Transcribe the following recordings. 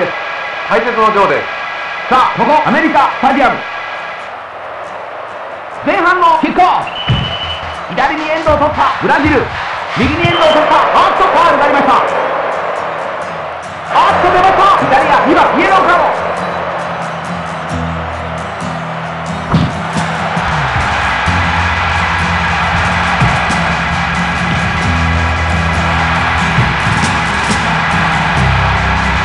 です解説の上で。すさあここアメリカスタジアム。前半のキックオフ。左にエンドを取った。ブラジル。右にエンドを取った。あっとファウルがありました。あっと出ました。イタリア2番イエローカード。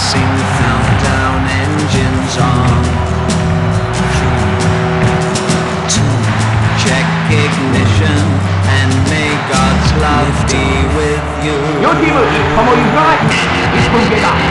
racing countdown engines on. Check ignition and may God's love be with you. Your team, come on, you got, it's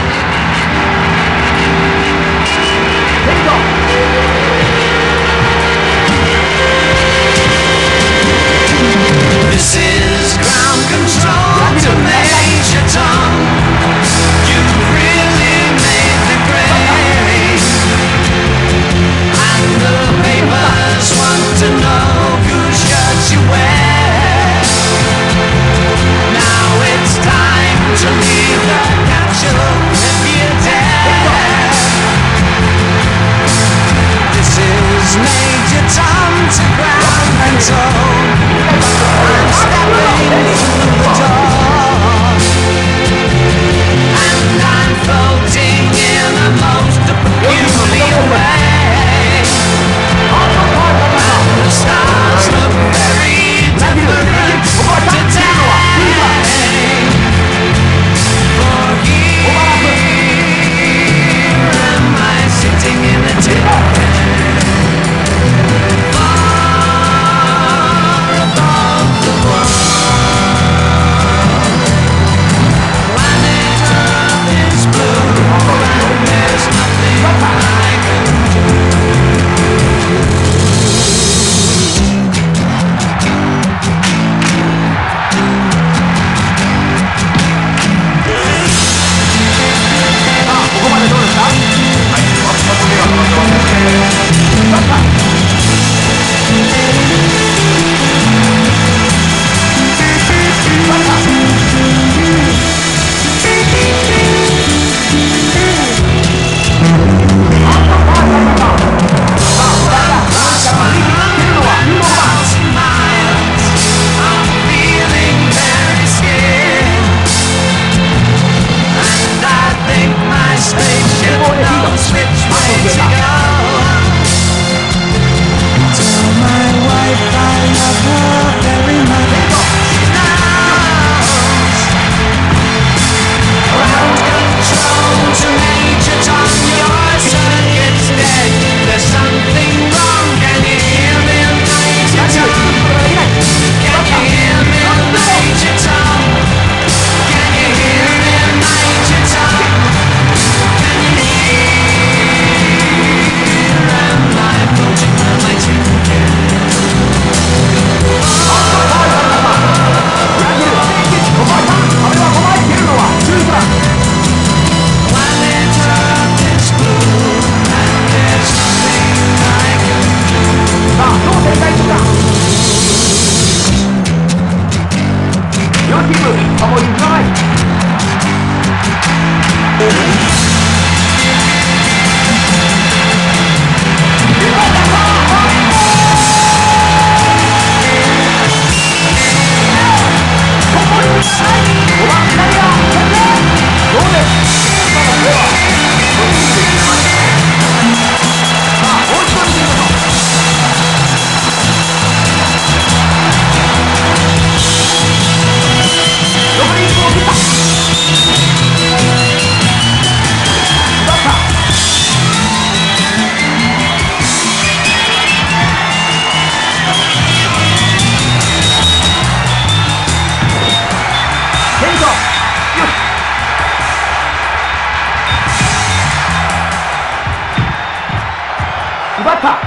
奪った。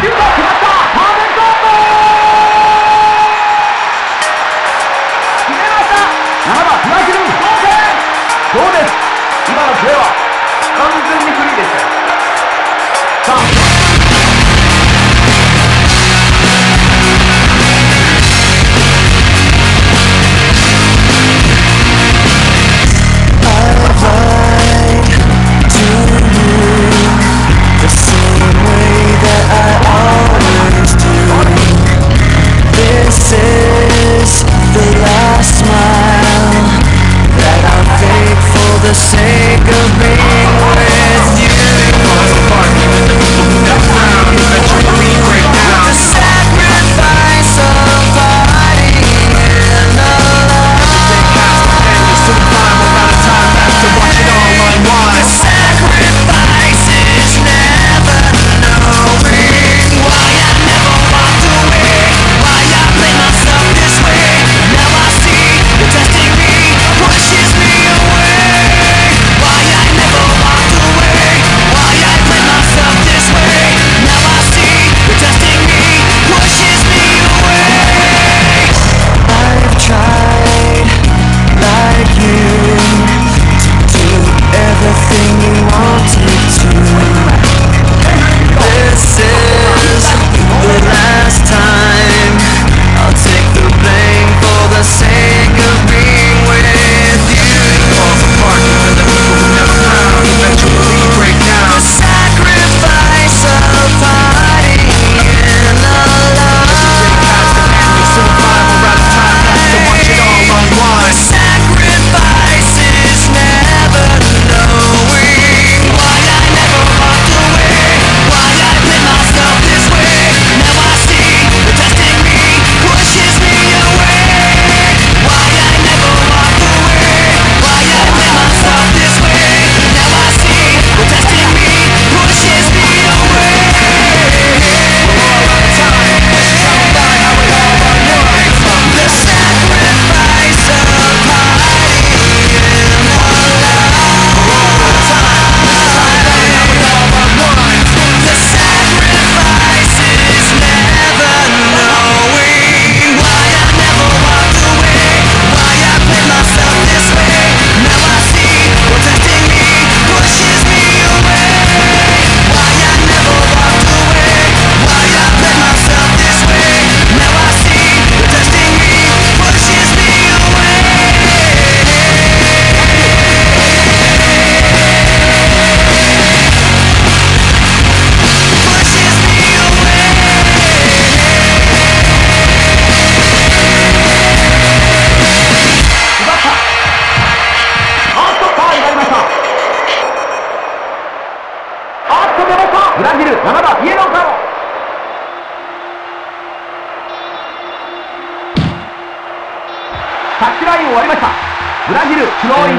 シュート！